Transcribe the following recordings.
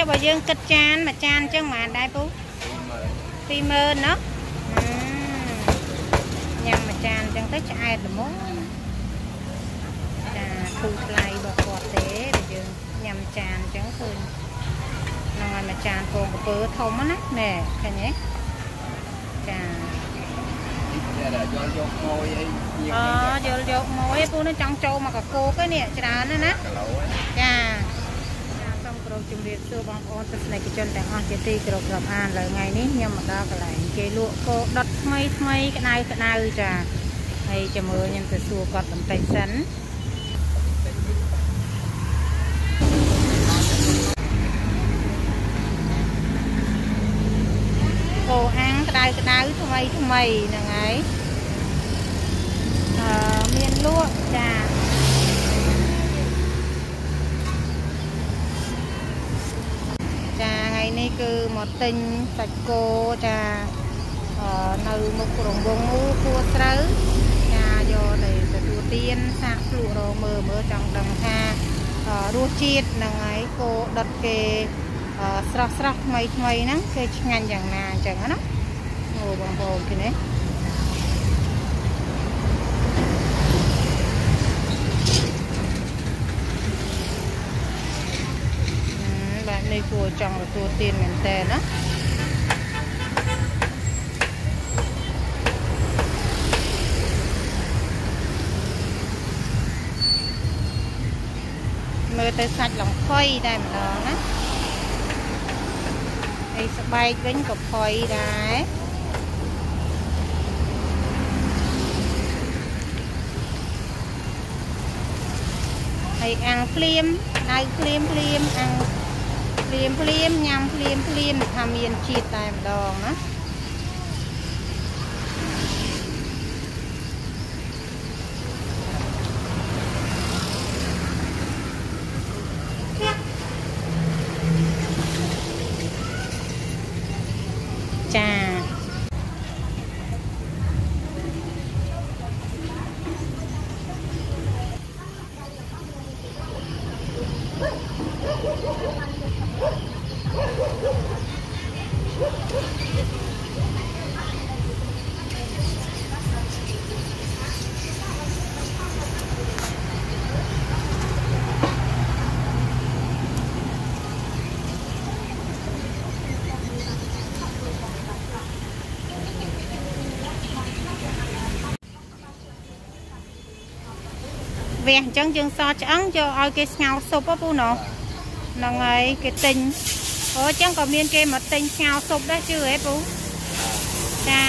ចុះបើយើងគិតចានមួយចានអញ្ចឹងប៉ុន្មានដែរពូ20000ណោះញ៉ាំមួយចានអញ្ចឹងទៅឆ្អែតល្មមចាធូរថ្លៃរបស់គាត់ទេបើយើងញ៉ាំចានអញ្ចឹងឃើញហ្នឹងហើយមួយចានពងកពើធំណាណែឃើញទេចាយកយកមួយអីអូយល់យកមួយពូនេះចង់ចូលមកកកោកឯនេះច្រើនណាស់ណាគីឡូចា ចាសូមគោរពជំរាបសួរបងប្អូនទស្សនិកជនទាំងអស់ជាទីគោរពរាប់អានលើថ្ងៃនេះខ្ញុំមកដល់កន្លែងគេលក់គោដុតថ្មីថ្មីក្តៅក្តៅចាហើយចាំមើលខ្ញុំទៅសួរគាត់បន្តិចសិនគោអាំងក្តៅក្តៅថ្មីថ្មីហ្នឹងហើយអឺមានលក់ចាចា ថ្ងៃនេះគឺមកទិញសាច់គោចាអឺនៅមុខរង្វង់មូលគួរត្រូវចាយកទៅទទួលទានសាកភ្លក់រមើលមើលចង់ដឹងថាអឺរសជាតិហ្នឹងហើយគោដុតគេអឺស្រស់ស្រស់ថ្មីថ្មីហ្នឹងគេឆ្ងាញ់យ៉ាងណាអញ្ចឹងណាអូបងប្អូនឃើញទេ បែប នេះគួរចង់ទទួលទានមែនតើណាមើលទៅសាច់លំផុយតែម្ដងណាហើយស្បែកវិញក៏ផុយដែរហើយអាំងភ្លាមដៅភ្លាមភ្លាមអាំង ភ្លាមភ្លាមញ៉ាំភ្លាមភ្លាមថាមានជាតិតែម្ដងណាចា វះអញ្ចឹងយើងសឆ្អឹងយកឲ្យគេស្ងោរស៊ុបហ៎ពូណោះហ្នឹងហើយគេទិញអូអញ្ចឹងក៏មានគេមកទិញស្ងោរស៊ុបដែរជឿហ៎ពូចា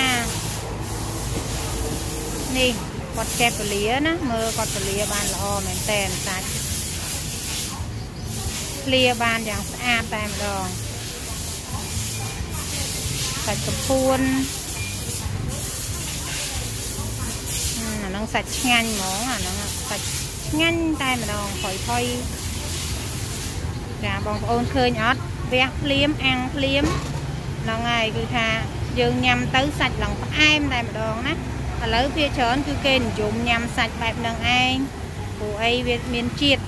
នេះគាត់ចេះពលាណាមើលគាត់ពលាបានល្អមែនតែនសាច់ភ្លាបានយ៉ាងស្អាតតែម្ដងសាច់កំពួនហឹមអាហ្នឹងសាច់ឆ្ងាញ់ហ្មងអាហ្នឹងសាច់ ឆ្ងាញ់តែម្ដងផុយផុយចាបងប្អូនឃើញអត់វះភ្លាមអាំងភ្លាមហ្នឹងហើយគឺថាយើងញ៉ាំទៅសាច់ឡើងផ្អែមតែម្ដងណាឥឡូវភាគច្រើនគឺគេនិយមញ៉ាំសាច់បែបហ្នឹងឯងព្រោះអីវាមានជាតិ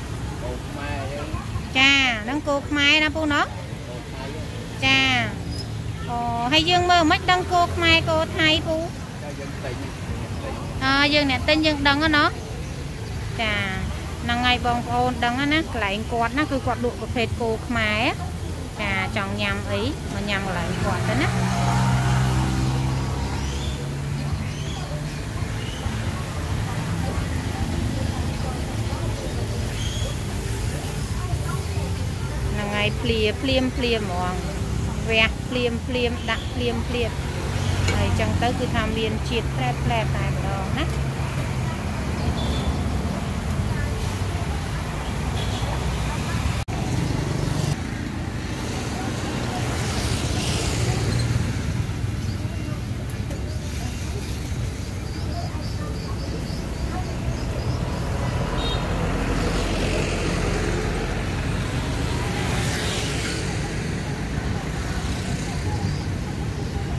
អូខ្មែរយើងចាហ្នឹងគោខ្មែរណាពូណោះចាអូហើយយើងមើលមិនដឹងគោខ្មែរគោថៃពូតែយើងទិញទិញអើយើងអ្នកទិញយើងដឹងហ្នឹងណោះ ចាហ្នឹងហើយបងប្អូនដឹងណាកន្លែងគាត់ណាគឺគាត់លក់ប្រភេទគោខ្មែរចាចង់ញ៉ាំអីមកញ៉ាំកន្លែងគាត់ទៅណាហ្នឹងហើយភ្លាភ្លាមភ្លាមហ្មងវះភ្លាមភ្លាមដាក់ភ្លាមភ្លាមហើយអញ្ចឹងទៅគឺថាមានជាតិផ្លែផ្លែតែម្ដងណា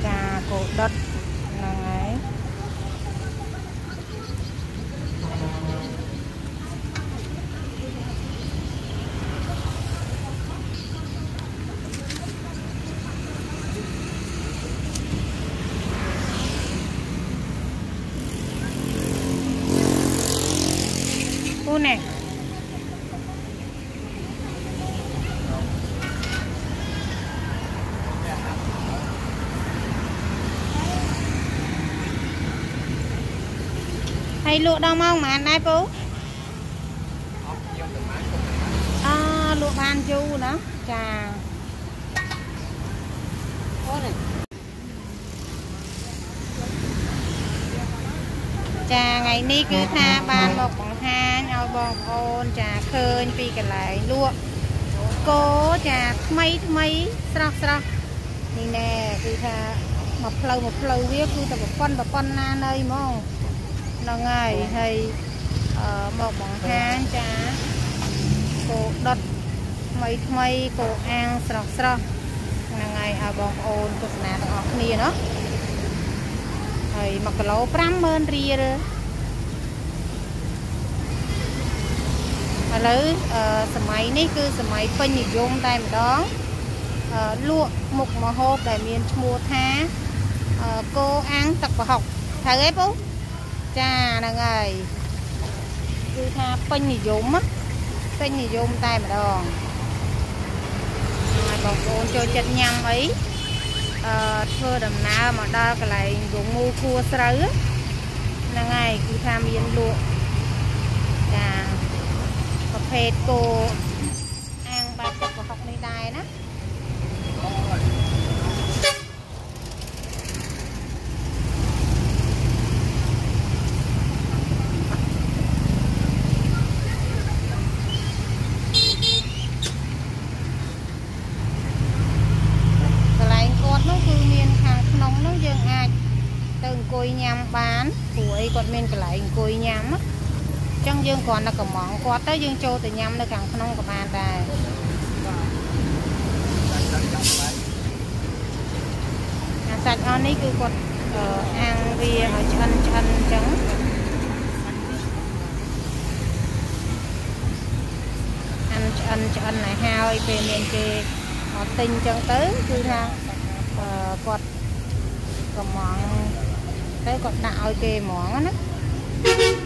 ចាគោដុតហ្នឹងហើយ ហើយលក់ដល់ម៉ោងប៉ុន្មានដែរពូអស់យកទៅមកគុំអឺលក់បានយូរណាចាអូនចាថ្ងៃនេះគឺថាបានមកបង្ហាញឲ្យបងប្អូនចាឃើញពីកន្លែងលក់គោចាថ្មីថ្មីស្រស់ស្រស់នេះណែគឺថាមកផ្លូវមកផ្លូវវាគឺតែប្រព័ន្ធប្រព័ន្ធណានៅហ្មង ហ្នឹងហើយហើយមកបង្ហាញចាគោដុតថ្មីថ្មីគោអាំងស្រស់ស្រស់ហ្នឹងហើយឲ្យបងប្អូនទស្សនាទាំងអស់គ្នាណោះហើយ1គីឡូ50000រៀលឥឡូវសម័យនេះគឺសម័យពេញនិយមតែម្ដងលក់មុខមហូបដែលមានឈ្មោះថាគោអាំងទឹកប្រហុកត្រូវទេពូ ចាហ្នឹងហើយគឺថាពេញនិយមណាពេញនិយមតែម្ដងហើយបងប្អូនចូលចិត្តញ៉ាំអីអឺធ្វើដំណើរមកដល់កន្លែងរងូគួស្រូវហ្នឹងហើយគឺថាមានលក់ចាប្រភេទគោអាំងបាទឹកប្រហុកនេះដែរណាកន្លែងគាត់នោះគឺមានខាងក្នុងនោះយើងអាចទៅអង្គុយញ៉ាំបានព្រោះអីគាត់មានកន្លែងអង្គុយញ៉ាំណាអញ្ចឹង យើងគ្រាន់តែកំងគាត់ទៅយើងចូលទៅញ៉ាំនៅខាងក្នុងក៏បានដែរអាសាច់អស់នេះគឺគាត់អឺអាំងវាឲ្យឆ្អិនឆ្អិនអញ្ចឹងអាំងឆ្អិនឆ្អិនឲ្យហើយពេលមានគេមកទិញអញ្ចឹងទៅគឺថាអឺគាត់កំងទៅគាត់ដាក់ឲ្យគេហ្មងណា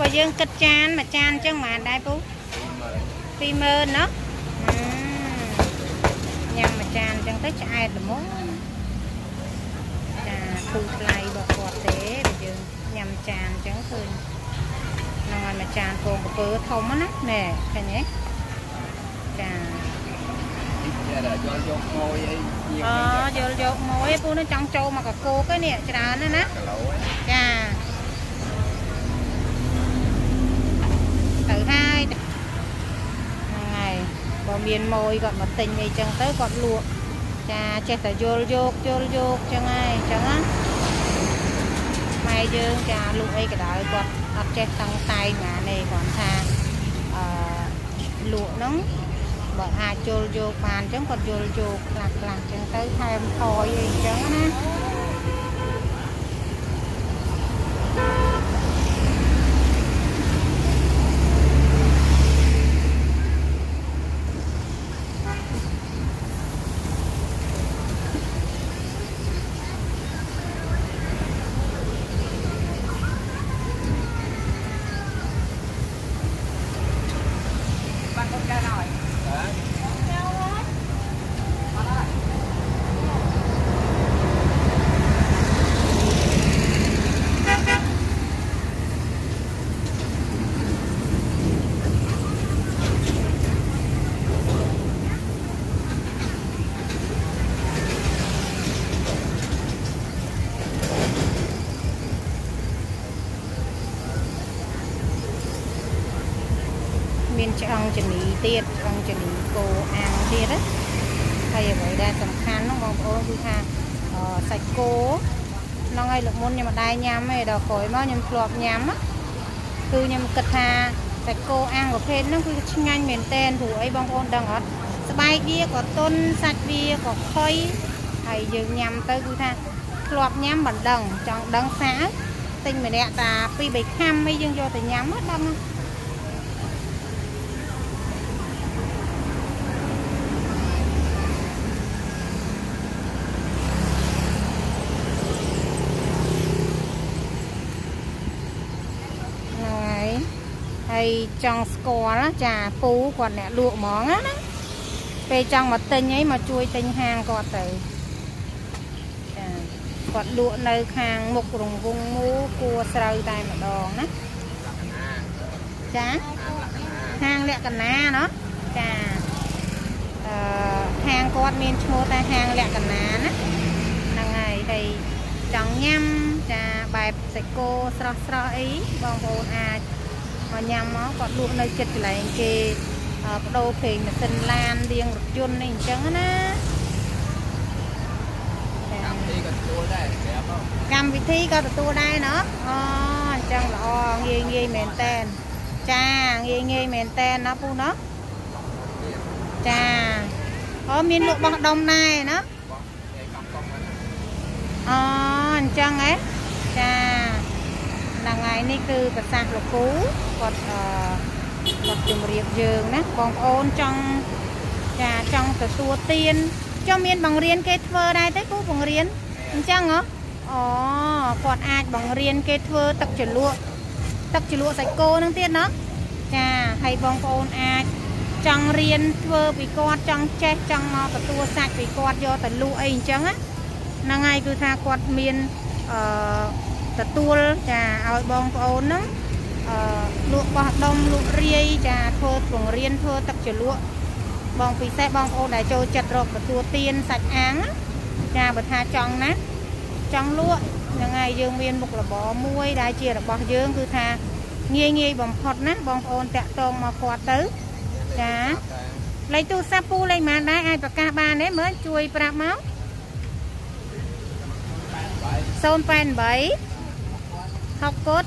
បើយើងគិតចានមួយចានអញ្ចឹងប៉ុន្មានដែរពូ20000ណោះអឺញ៉ាំមួយចានអញ្ចឹងទៅឆ្អែតល្មមចាធូរថ្លៃរបស់គាត់ទេបើយើងញ៉ាំចានអញ្ចឹងឃើញហ្នឹងហើយមួយចានពងកពើធំណាណែឃើញទេចាតែយកយកមួយអីញៀវអូយល់យកមួយពូនេះចង់ចូលមកកកោកឯនេះច្រើនណាស់ណាគីឡូឯងចាទៅហើយហ្នឹងហើយបើ មានម៉ួយគាត់មកទិញអីចឹងទៅគាត់លក់ចាចេះតែយល់យកយល់យកចឹងហើយចឹងណាម៉ែយើងចាលក់អីក៏ដោយគាត់អត់ចេះតឹងតែងណានេះគាត់ថាអឺលក់ហ្នឹងបើអាចជល់យកបានអញ្ចឹងគាត់យល់យកខ្លះខ្លះអញ្ចឹងទៅថែមថយអីអញ្ចឹងណាបានកូនចាស់ហើយ Hả? មានឆ្អឹងជនី ទៀតឆ្អឹងជនីគោអាំងទៀតណាហើយអ្វីដែលសំខាន់ហ្នឹងបងប្អូនគឺថាអឺសាច់គោហ្នឹងហើយលោកមុនខ្ញុំមិនដែរញ៉ាំទេដល់ក្រោយមកខ្ញុំធ្លាប់ញ៉ាំណាគឺខ្ញុំគិតថាសាច់គោអាំងប្រភេទហ្នឹងគឺឆ្ងាញ់មែនតែនព្រោះអីបងប្អូនដឹងអត់ស្បែកវាក៏ទន់សាច់វាក៏ខុយហើយយើងញ៉ាំទៅគឺថាធ្លាប់ញ៉ាំមិនដឹងចង់ដឹងសាទិញម្នាក់តា2 3ខាំអីយើងយកទៅញ៉ាំមកដឹងណាហ្នឹងហើយហើយ ចង់ស្គាល់ចាពូគាត់អ្នកលក់ហ្មងណាពេលចង់មកទិញអីមកជួយទិញហាងគាត់ទៅចាគាត់លក់នៅខាងមុខរង្វង់មូគួស្រូវតែម្ដងណាចាហាងលក្ខណាណោះចាអឺហាងគាត់មានឈ្មោះថាហាងលក្ខណាណាហ្នឹងហើយតែចង់ញ៉ាំចាបែបសាច់គោស្រស់ស្រស់អីបងប្អូនអាច មកញ៉ាំមកគាត់លក់នៅចិត្តកន្លែងគេអឺបដូរភ្លេងម៉ាស៊ីនឡានរៀងរថយន្តនេះអញ្ចឹងណាចា Cầm đi còn chua đây, đẹp không? កម្មវិធីក៏ទទួលដែរណោះអូអញ្ចឹងល្អងាយងាយមែនតែនចាងាយងាយមែនតែនណាពូណោះចាអូមានលក់បោះដុំដែរណា Bông, đây cầm bông anh. អូអញ្ចឹងហ៎ចា ហ្នឹងហើយនេះគឺប្រសាសន៍លោកគ្រូគាត់អឺគាត់ជម្រាបយើងណាបងប្អូនចង់ចាចង់ទទួលទានចុះមានបង្រៀនគេធ្វើដែរទេគ្រូបង្រៀនអញ្ចឹងហ៎អូគាត់អាចបង្រៀនគេធ្វើទឹកជ្រលក់ទឹកជ្រលក់សាច់គោហ្នឹងទៀតណាចាហើយបងប្អូនអាចចង់រៀនធ្វើពីគាត់ចង់ចេះចង់មកទទួលសាច់ពីគាត់យកទៅលក់អីអញ្ចឹងណាហ្នឹងហើយគឺថាគាត់មានអឺ ទទួលចាឲ្យបងប្អូនហ្នឹងអឺលក់បោះដុំលក់រាយចាធ្វើបង្រៀនធ្វើទឹកជ្រលក់បងពិសេសបងប្អូនដែលចូលចិត្តរកទទួលទានសាច់អាំងណាចាបើថាចង់ណាចង់លក់ហ្នឹងហើយយើងមានមុខរបរមួយដែលជារបស់យើងគឺថាងាយងាយបំផុតណាបងប្អូនតាក់ទងមកគាត់ទៅចា Đây, លេខទូរស័ព្ទពូលេខប៉ុន្មានដែរអាចប្រកាសបានទេមើលជួយប្រាប់មក vậy. 088 60កុដ97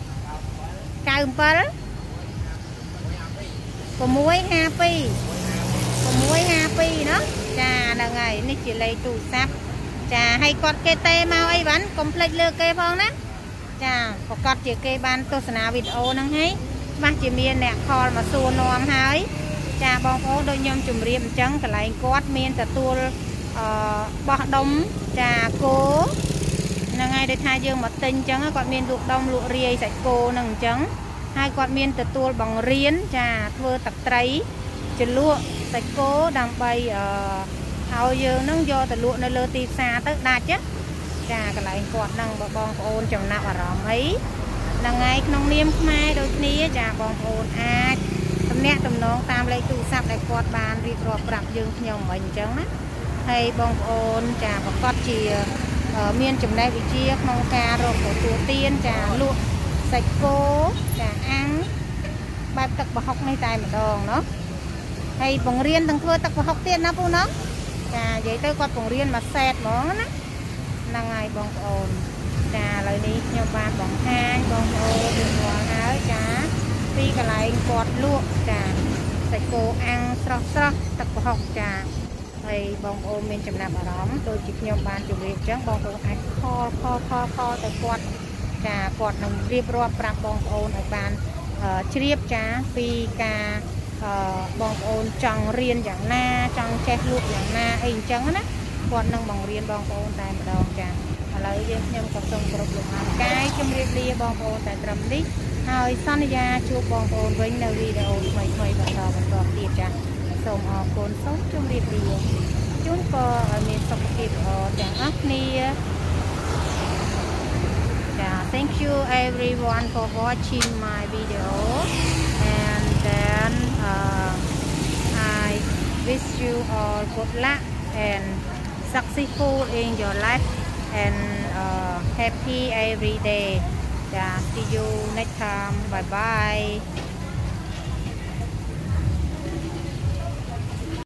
652 652ណាចាហ្នឹងហើយនេះជាលេខទូរស័ព្ទចាឲ្យគាត់គេទេមកអីវ៉ាន់កុំភ្លេចលើកគេផងណាចាប្រកាសជាគេបានទស្សនាវីដេអូហ្នឹងហើយច្បាស់ជាមានអ្នកខលមកសួរនាំហើយចាបងប្អូនដូចខ្ញុំជម្រាបអញ្ចឹងកន្លែងគាត់មានទទួលអឺបោះដុំចាគោ ហ្នឹងហើយដូចថាយើងមកទិញអញ្ចឹងគាត់មានលក់ដុំលក់រាយសាច់គោហ្នឹងអញ្ចឹងហើយគាត់មានទទួលបង្រៀនចាធ្វើទឹកត្រីជ្រលក់សាច់គោដើម្បីអឺឲ្យយើងហ្នឹងយកទៅលក់នៅលើទីផ្សារទៅដាច់ណាចាកន្លែងគាត់ហ្នឹងបើបងប្អូនចំណាប់អារម្មណ៍អីហ្នឹងហើយក្នុងនាមខ្មែរដូចគ្នាចាបងប្អូនអាចទំនាក់ទំនងតាមលេខទូរស័ព្ទដែលគាត់បានរៀបរាប់ប្រាប់យើងខ្ញុំមិញអញ្ចឹងណាហើយបងប្អូនចាប្រកាសជាអអឺ មានចំណេះវិជ្ជាក្នុងការរកទទួលទានចាលក់សាច់គោចាអាំងបែបទឹកប្រហុកនេះតែម្ដងเนาะហើយបង្រៀនទាំងធ្វើទឹកប្រហុកទៀតណាពូណាចានិយាយទៅគាត់បង្រៀនមួយសែតហ្មងណាហ្នឹងហើយបងប្អូនចាឥឡូវនេះខ្ញុំបានបង្ហាញបងប្អូនរៀបរាល់ហើយចាពីកន្លែងគាត់លក់ចាសាច់គោអាំងស្រស់ស្រស់ទឹកប្រហុកចា ហើយបងប្អូនមានចំណាប់អារម្មណ៍ដូចជាខ្ញុំបានជម្រាបចឹងបងប្អូនអាចខលខលខលខលទៅគាត់ចាគាត់នឹងរៀបរាប់ប្រាប់បងប្អូនឲ្យបានជ្រាបចាពីការបងប្អូនចង់រៀនយ៉ាងណាចង់ចេះលក់យ៉ាងណាអីអញ្ចឹងណាគាត់នឹងបង្រៀនបងប្អូនតែម្ដងចាឥឡូវយើងខ្ញុំក៏សូមគោរពលំអរកាយជម្រាបលាបងប្អូនតែត្រឹមនេះហើយសន្យាជួបបងប្អូនវិញនៅវីដេអូថ្មីៗបន្តបន្តទៀតចា សូមអរគុណសូមជម្រាបលាជូនពរឲ្យមានសុខភាពល្អទាំងអស់គ្នា yeah thank you everyone for watching my video and then uh, I wish you all good luck and successful in your life and uh, happy every day yeah see you next time bye bye